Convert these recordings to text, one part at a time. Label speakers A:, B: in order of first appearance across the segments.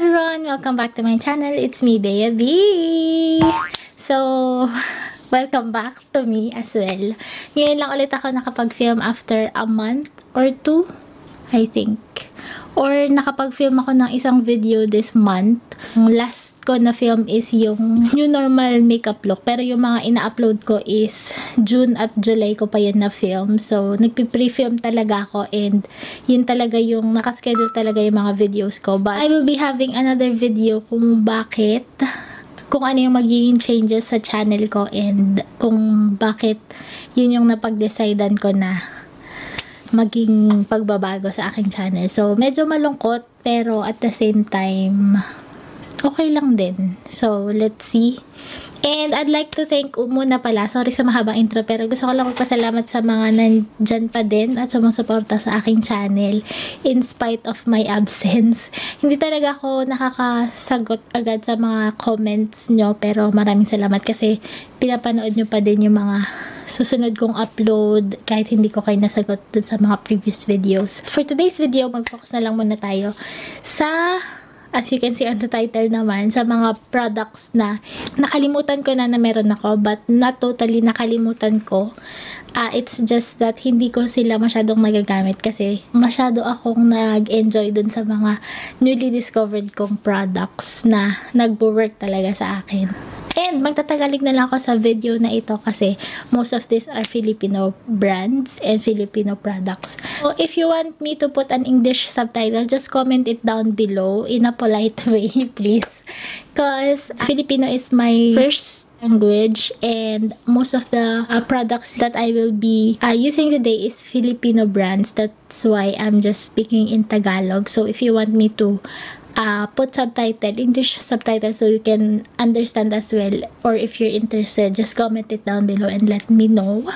A: everyone! Welcome back to my channel. It's me, Bea B. So, welcome back to me as well. Ngayon lang ulit ako nakapag-film after a month or two, I think. Or nakapag-film ako ng isang video this month. Ang last ko na film is yung new normal makeup look. Pero yung mga ina-upload ko is June at July ko pa yun na film. So, nagpi-pre-film talaga ako and yun talaga yung nakaschedule talaga yung mga videos ko. But I will be having another video kung bakit kung ano yung magiging changes sa channel ko and kung bakit yun yung napag-decidean ko na maging pagbabago sa aking channel. So, medyo malungkot, pero at the same time, okay lang din. So, let's see. And I'd like to thank muna pala, sorry sa mahabang intro, pero gusto ko lang magpasalamat sa mga nandyan pa din at sumusuporta sa aking channel in spite of my absence. Hindi talaga ako nakakasagot agad sa mga comments nyo, pero maraming salamat kasi pinapanood nyo pa din yung mga susunod kong upload kahit hindi ko kayo nasagot dun sa mga previous videos. For today's video, mag-focus na lang muna tayo sa as you can see on the title naman, sa mga products na nakalimutan ko na na meron ako, but not totally nakalimutan ko. Uh, it's just that hindi ko sila masyadong nagagamit kasi masyado akong nag-enjoy dun sa mga newly discovered kong products na nagbo-work talaga sa akin. And magtatagalig na lang ako sa video na ito kasi most of these are Filipino brands and Filipino products. So if you want me to put an English subtitle, just comment it down below in a polite way, please. Because Filipino is my first language and most of the uh, products that I will be uh, using today is Filipino brands. That's why I'm just speaking in Tagalog. So if you want me to uh, put subtitle, English subtitle so you can understand as well. Or if you're interested, just comment it down below and let me know.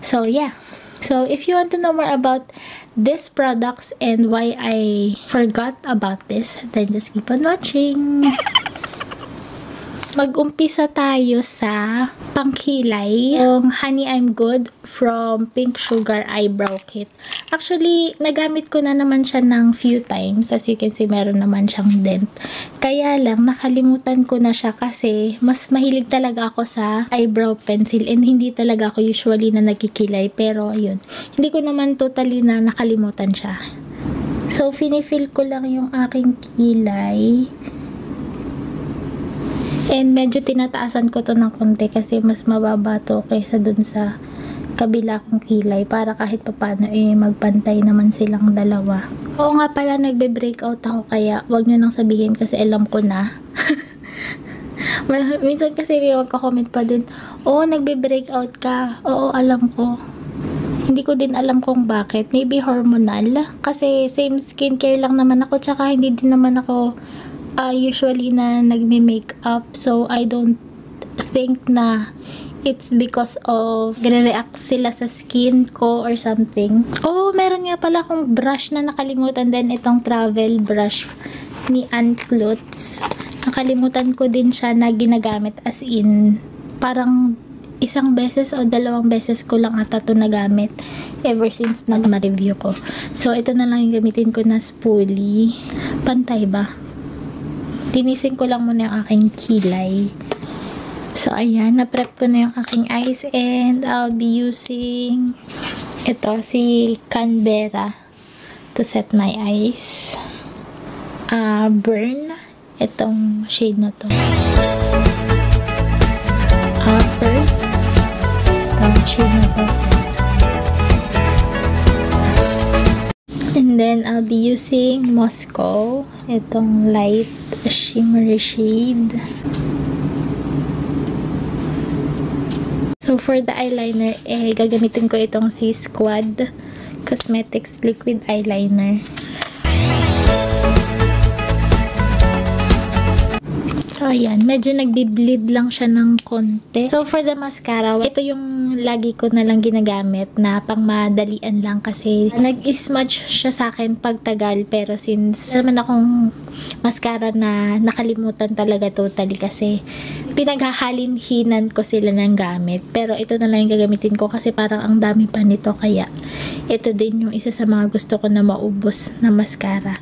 A: So yeah. So if you want to know more about these products and why I forgot about this, then just keep on watching. mag-umpisa tayo sa pangkilay. Yung Honey I'm Good from Pink Sugar Eyebrow Kit. Actually, nagamit ko na naman siya ng few times. As you can see, meron naman siyang dent. Kaya lang, nakalimutan ko na siya kasi mas mahilig talaga ako sa eyebrow pencil and hindi talaga ako usually na nagkikilay. Pero, ayun. Hindi ko naman totally na nakalimutan siya. So, finifill ko lang yung aking kilay. And medyo tinataasan ko to ng konti kasi mas mababa to kaysa dun sa kabila kong kilay para kahit papano eh magpantay naman silang dalawa. Oo nga pala nagbe-breakout ako kaya wag nyo nang sabihin kasi alam ko na. Minsan kasi may magka-comment pa din, oo nagbe-breakout ka, oo alam ko. Hindi ko din alam kung bakit. Maybe hormonal. Kasi same skincare lang naman ako tsaka hindi din naman ako uh, usually na nagme-makeup. So, I don't think na it's because of gre-react sila sa skin ko or something. Oh, meron nga pala akong brush na nakalimutan din itong travel brush ni Klutz. Nakalimutan ko din siya na ginagamit as in parang isang beses o dalawang beses ko lang ata ito nagamit ever since nag-review ko. So, ito na lang yung gamitin ko na spoolie. Pantay ba? Linisin ko lang muna yung aking kilay. So, ayan. Na-prep ko na yung aking eyes and I'll be using ito, si Canberra to set my eyes. Uh, burn. Itong shade na to. Upper. Itong shade na to. Then, I'll be using Moscow. Itong light shimmery shade. So, for the eyeliner, eh, gagamitin ko itong si Squad Cosmetics Liquid Eyeliner. Ayan. Medyo nagdi-bleed lang siya ng konti. So, for the mascara, ito yung lagi ko na lang ginagamit na pang madalian lang kasi nag-smudge siya sa akin pag tagal. Pero since naman akong mascara na nakalimutan talaga totally kasi pinaghahalinhinan ko sila ng gamit. Pero ito na lang yung gagamitin ko kasi parang ang dami pa nito kaya ito din yung isa sa mga gusto ko na maubos na mascara.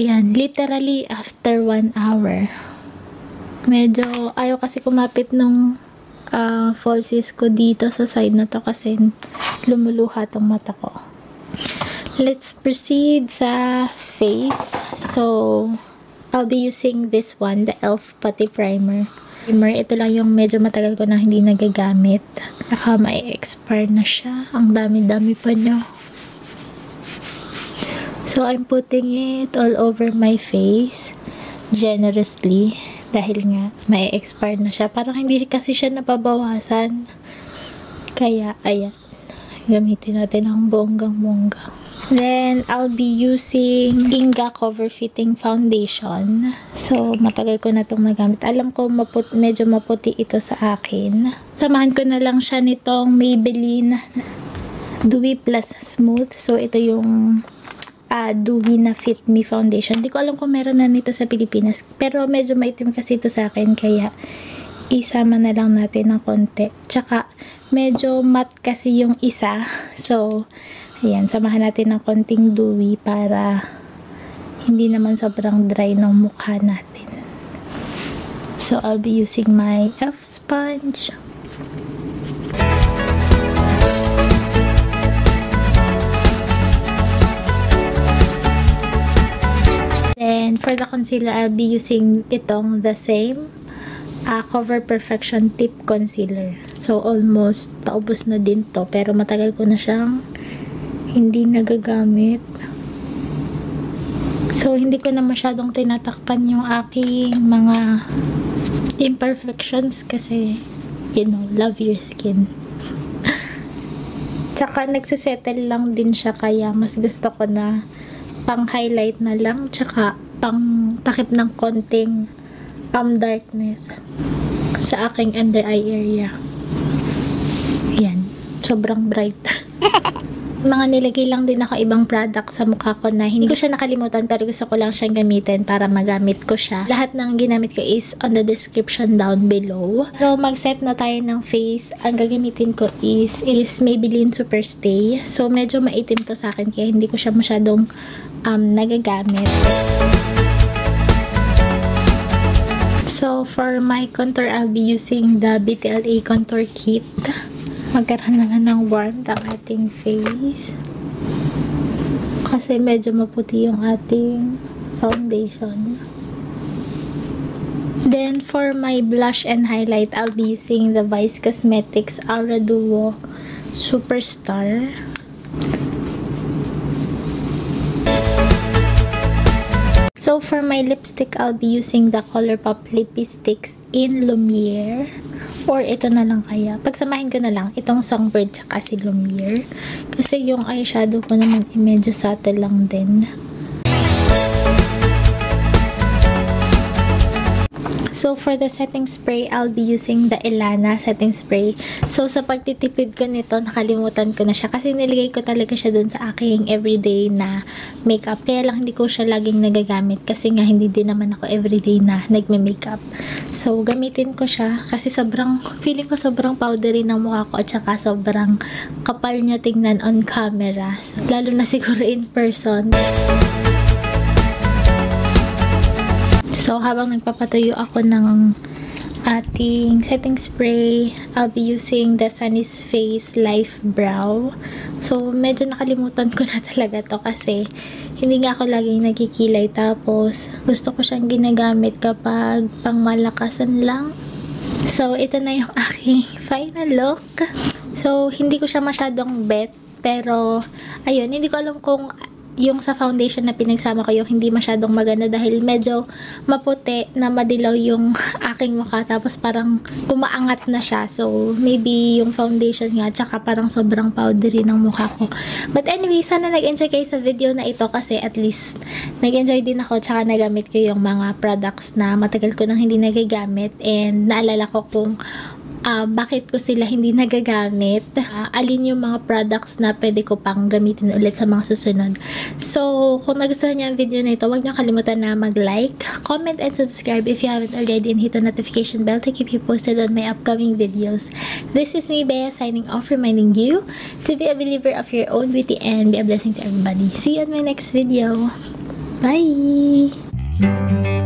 A: Ayan, literally after one hour. Medyo ayaw kasi kumapit nung uh, falsies ko dito sa side na to kasi lumuluha tong mata ko. Let's proceed sa face. So, I'll be using this one, the e.l.f. Putty Primer. Primer, ito lang yung medyo matagal ko na hindi nagagamit. Naka may expire na siya. Ang dami-dami pa niya. So, I'm putting it all over my face generously dahil nga may expire na siya. Parang hindi kasi siya napabawasan. Kaya, ayan. Gamitin natin ang bonggang-bongga. Then, I'll be using Inga Cover Fitting Foundation. So, matagal ko na itong nagamit. Alam ko, maput medyo maputi ito sa akin. Samahan ko na lang siya nitong Maybelline Dewy Plus Smooth. So, ito yung uh, Dewy na Fit Me Foundation. Hindi ko alam kung meron na nito sa Pilipinas. Pero medyo maitim kasi ito sa akin. Kaya, isama na lang natin ng konti. Tsaka, medyo matte kasi yung isa. So, Ayan, samahan natin ng konting dewy para hindi naman sobrang dry ng mukha natin. So, I'll be using my F sponge. Then, for the concealer, I'll be using itong the same uh, Cover Perfection Tip Concealer. So, almost paubos na din to. Pero matagal ko na siyang hindi nagagamit. So, hindi ko na masyadong tinatakpan yung aking mga imperfections kasi, you know, love your skin. Tsaka, nagsisettle lang din siya kaya mas gusto ko na pang highlight na lang tsaka pang takip ng konting um, darkness sa aking under eye area. Yan. Sobrang bright. mga nilagay lang din ako ibang product sa mukha ko na hindi ko siya nakalimutan pero gusto ko lang siyang gamitin para magamit ko siya. Lahat ng ginamit ko is on the description down below. So, mag-set na tayo ng face. Ang gagamitin ko is, is Maybelline Superstay. So, medyo maitim to sa akin kaya hindi ko siya masyadong um, nagagamit. So, for my contour, I'll be using the BTLA Contour Kit magkaroon naman ng warmth ang ating face. Kasi medyo maputi yung ating foundation. Then, for my blush and highlight, I'll be using the Vice Cosmetics Aura Duo Superstar. So, for my lipstick, I'll be using the Colourpop Lippy Sticks in Lumiere. Or ito na lang kaya. Pagsamahin ko na lang itong Songbird tsaka si Lumiere. Kasi yung eyeshadow ko naman medyo subtle lang din. So, for the setting spray, I'll be using the Ilana setting spray. So, sa pagtitipid ko nito, nakalimutan ko na siya. Kasi niligay ko talaga siya dun sa aking everyday na makeup. Kaya lang hindi ko siya laging nagagamit. Kasi nga, hindi din naman ako everyday na nagme-makeup. So, gamitin ko siya. Kasi sobrang, feeling ko sobrang powdery ng mukha ko. At saka sobrang kapal niya tingnan on camera. So, lalo na siguro in person. So, habang nagpapatuyo ako ng ating setting spray, I'll be using the Sunny's Face Life Brow. So, medyo nakalimutan ko na talaga to kasi hindi nga ako laging nagkikilay. Tapos, gusto ko siyang ginagamit kapag pangmalakasan lang. So, ito na yung aking final look. So, hindi ko siya masyadong bet. Pero, ayun, hindi ko alam kung yung sa foundation na pinagsama ko yung hindi masyadong maganda dahil medyo maputi na madilaw yung aking mukha. Tapos parang umaangat na siya. So maybe yung foundation nga tsaka parang sobrang powdery ng mukha ko. But anyway sana nag-enjoy kayo sa video na ito kasi at least nag-enjoy din ako tsaka nagamit ko yung mga products na matagal ko nang hindi nagagamit. And naalala ko kung uh, bakit ko sila hindi nagagamit, uh, alin yung mga products na pwede ko pang gamitin ulit sa mga susunod. So, kung nagustuhan niyo ang video na ito, huwag niyo kalimutan na mag-like, comment, and subscribe if you haven't already and hit the notification bell to keep you posted on my upcoming videos. This is me, Bea, signing off, reminding you to be a believer of your own beauty and be a blessing to everybody. See you on my next video. Bye!